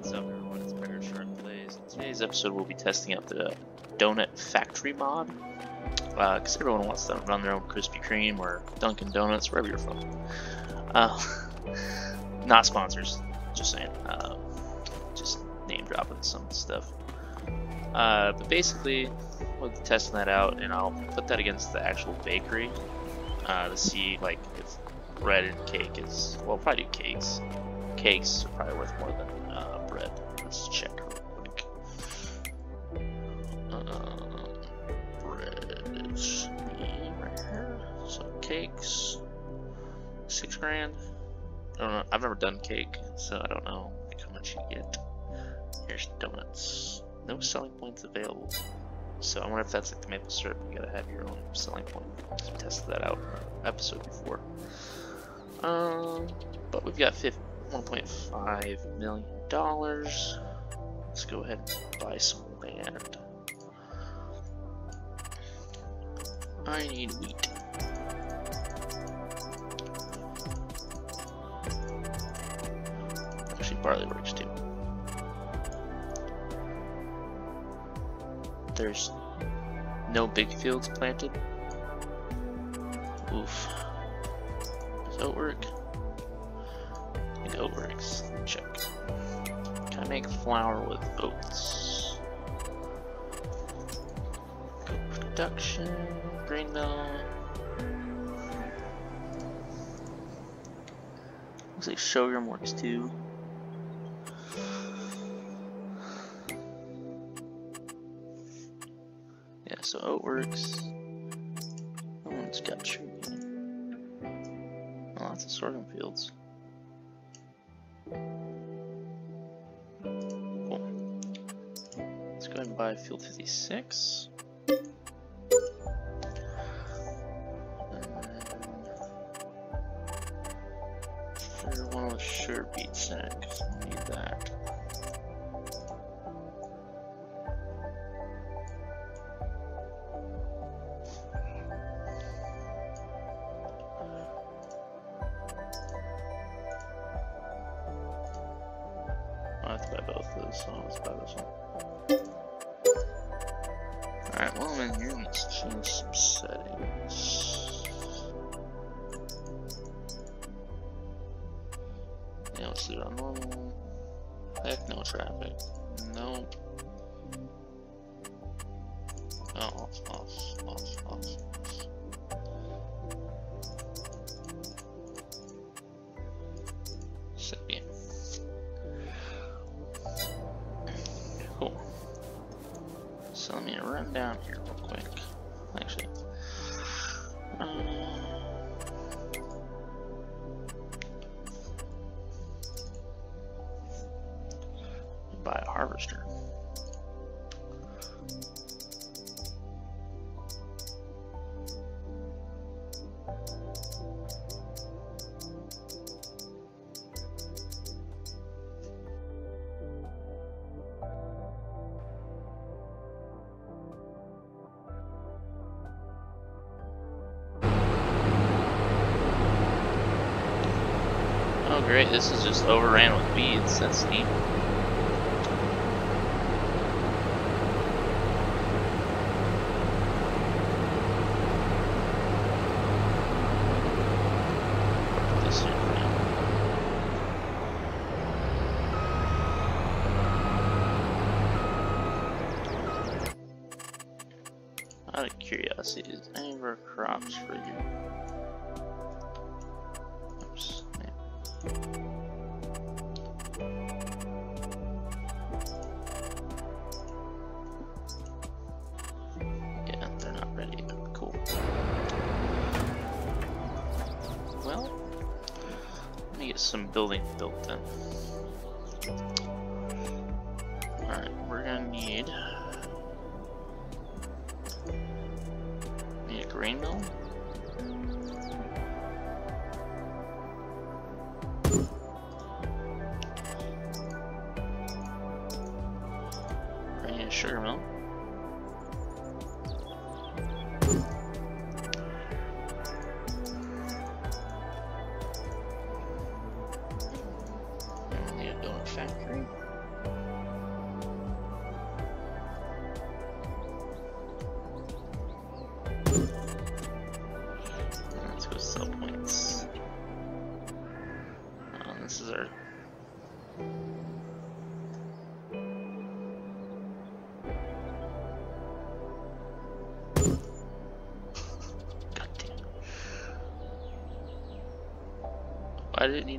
What's up everyone, it's Bear Shark Plays. In today's episode we'll be testing out the Donut Factory mod. Because uh, everyone wants to run their own Krispy Kreme or Dunkin' Donuts, wherever you're from. Uh, not sponsors, just saying. Uh, just name dropping some stuff. Uh, but basically, we'll be testing that out and I'll put that against the actual bakery uh, to see like if bread and cake is, well probably do cakes. Cakes are probably worth more than. Let's check real quick. Uh, bread is right here. So cakes, six grand. I don't know. I've never done cake, so I don't know like how much you get. Here's donuts. No selling points available. So I wonder if that's like the maple syrup. You gotta have your own selling point. Tested that out episode before. Um, but we've got 1.5 million dollars. Let's go ahead and buy some land. I need wheat. Actually, barley works too. There's no big fields planted. Oof. Does that work? Make flour with oats? production, grain mill. Looks like sorghum works too. Yeah, so oat works. That one's got. Oh, lots of sorghum fields. Field 56. Third one with sure because I need that. Down here Great, this is just overran with beads, that's neat. Alright, we're gonna need need a grain mill.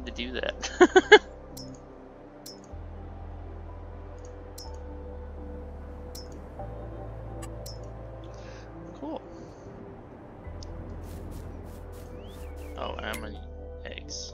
To do that? cool. Oh, and how many eggs?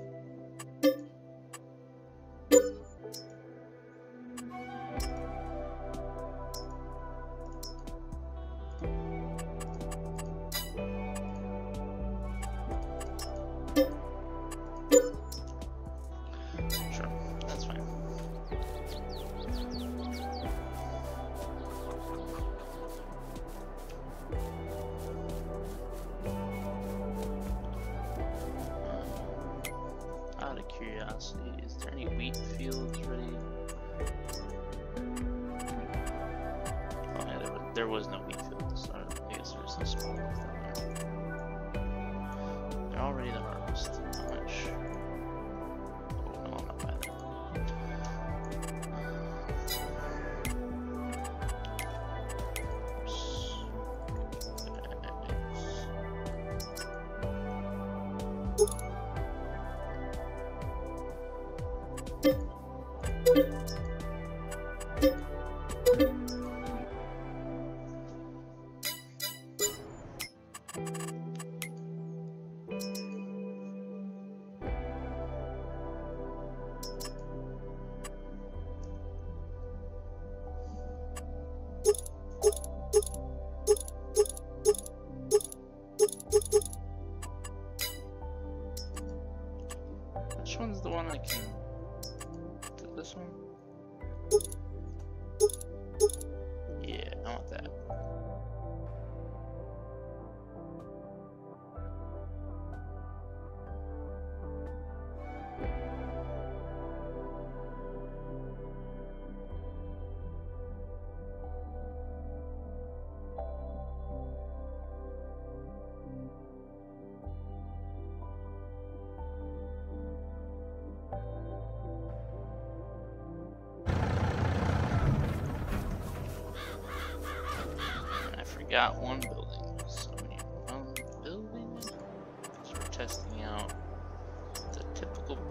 Which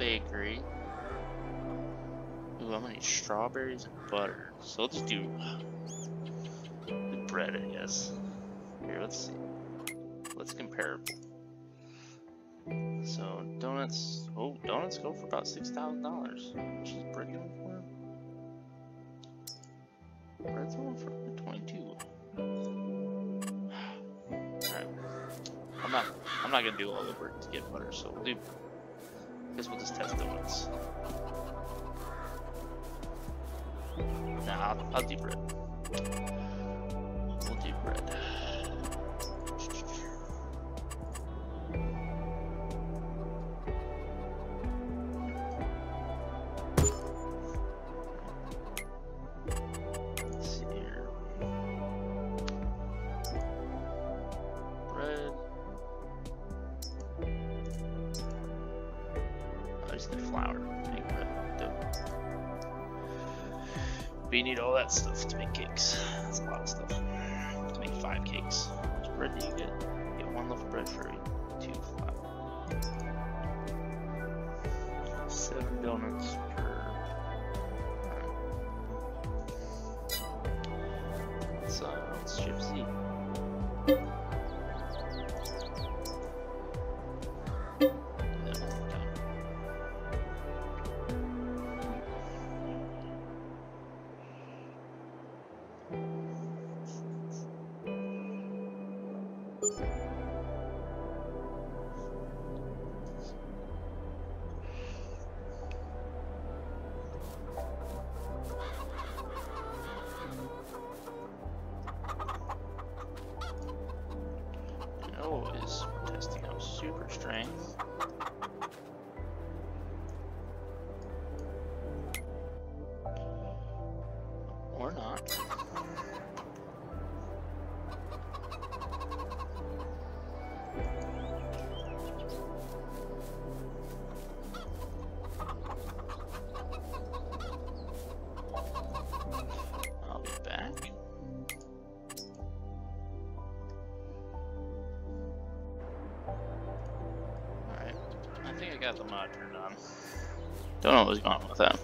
bakery. Ooh, I'm gonna need strawberries and butter. So let's do the bread, I guess. Here, let's see. Let's compare. So donuts. Oh, donuts go for about six thousand dollars. Which is bread going for? Bread's going for twenty-two. Alright. I'm not I'm not gonna do all the work to get butter, so we'll do guess we'll just test donuts. Nah, I'll, I'll do bread. We'll do bread. Do you get? You get one loaf of bread for two flour. Seven donuts think I got the mod turned on. Don't know what was going on with that.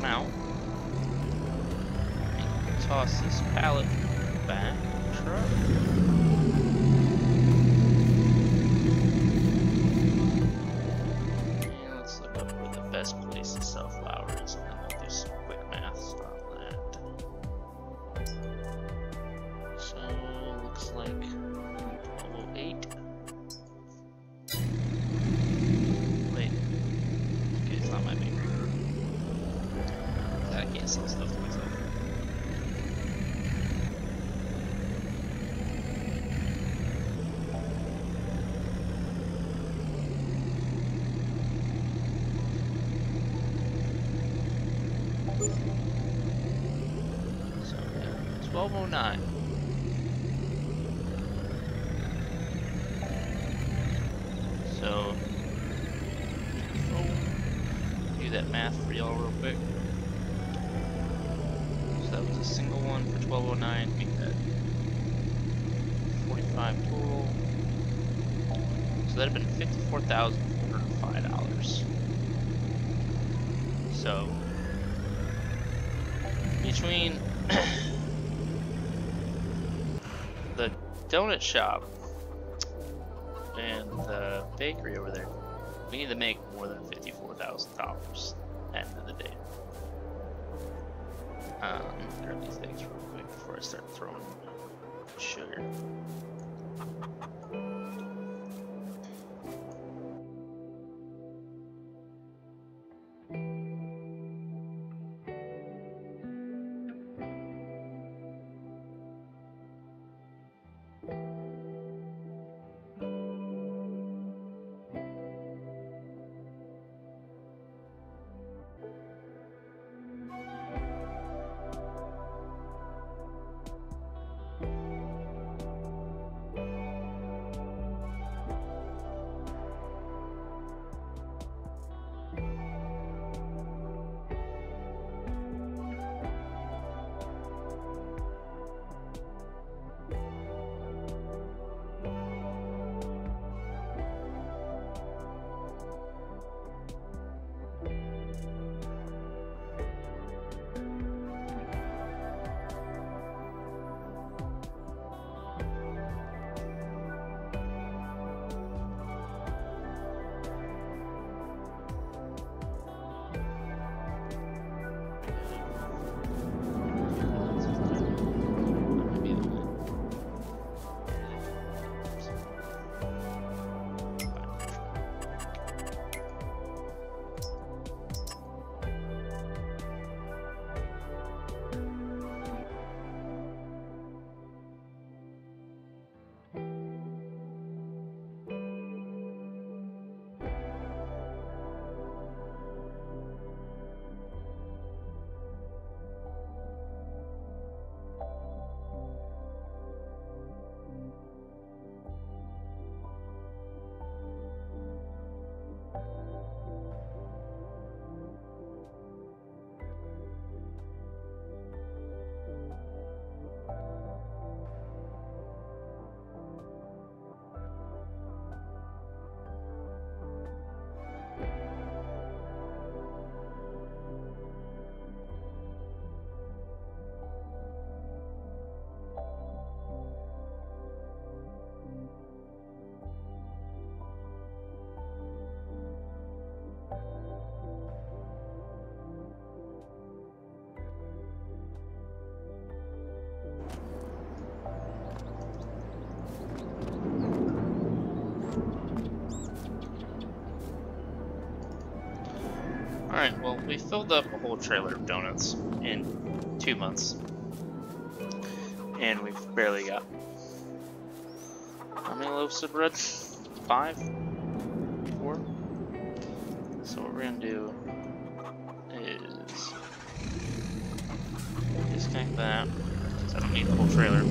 Mount. Toss this pallet back truck. 1209. So, oh, do that math for y'all real quick. So that was a single one for 1209, make that 45 total. So that'd have been $54,405. So, between donut shop and the bakery over there, we need to make more than $54,000 at the end of the day. Um, grab these eggs real quick before I start throwing sugar. Alright, well, we filled up a whole trailer of donuts in two months. And we've barely got. How many loaves of bread? Five? Four? So, what we're gonna do is. Disconnect that, because I don't need the whole trailer.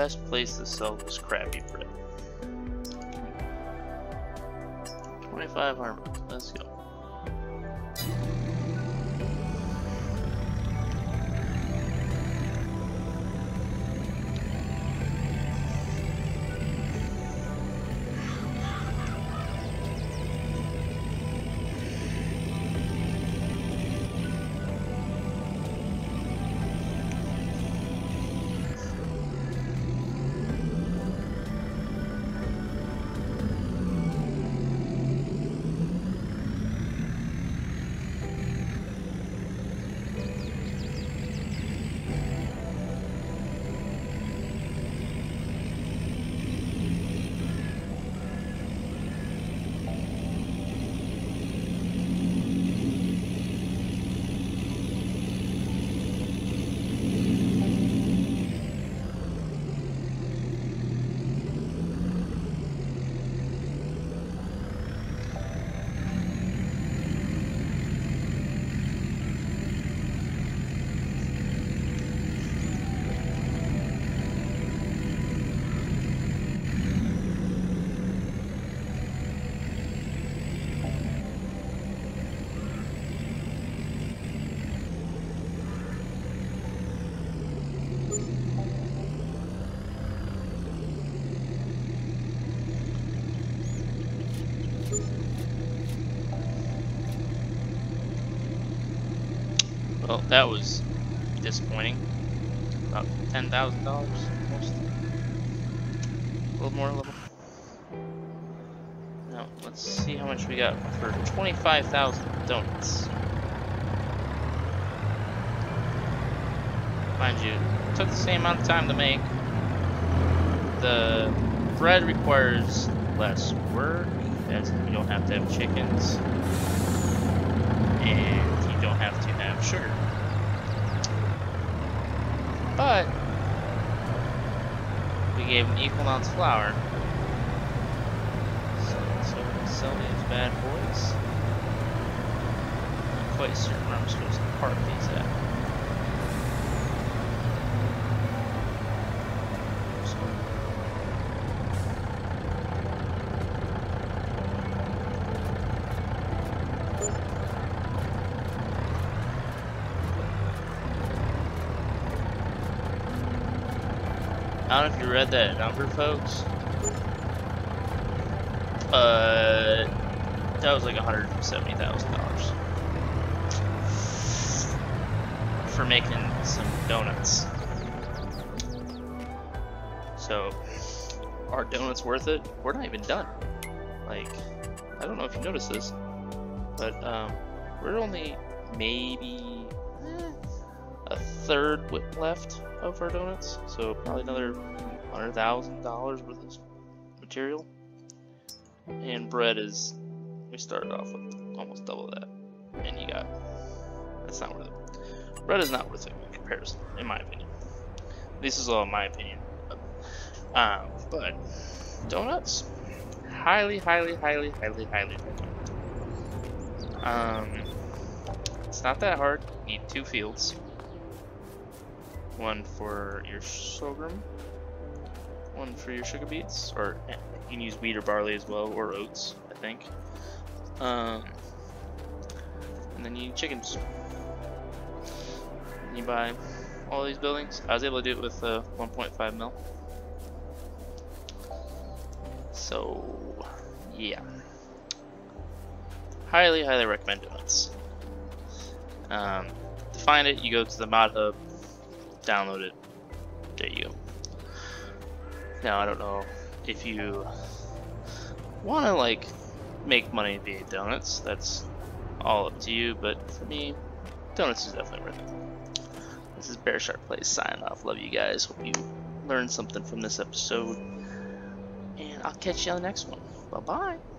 Best place to sell this crappy bread? 25 armor. Let's go. That was disappointing. About ten thousand dollars, almost. A little more, a little. Now let's see how much we got for twenty-five thousand donuts. Mind you, took the same amount of time to make. The bread requires less work, as you don't have to have chickens, and you don't have to have sugar. But we gave them equal amounts of flour. So, so we're gonna sell these bad boys. Not quite certain where I'm supposed to park these at. I don't know if you read that number, folks. Uh, that was like $170,000 for making some donuts. So, are donuts worth it? We're not even done. Like, I don't know if you noticed this, but um, we're only maybe eh, a third left of our donuts, so probably another hundred thousand dollars worth of material. And bread is we started off with almost double that, and you got that's not worth it. Bread is not worth it in comparison, in my opinion. This is all my opinion. Um, but donuts, highly, highly, highly, highly, highly. Um, it's not that hard. You need two fields one for your sorghum, one for your sugar beets, or you can use wheat or barley as well, or oats, I think. Um, and then you need chickens. And you buy all these buildings. I was able to do it with uh, 1.5 mil. So, yeah. Highly, highly recommend donuts. Um, to find it, you go to the mod hub, download it. There you go. Now I don't know if you want to like make money via donuts. That's all up to you. But for me, donuts is definitely worth it. This is Bear Shark Plays signing off. Love you guys. Hope you learned something from this episode. And I'll catch you on the next one. Bye bye.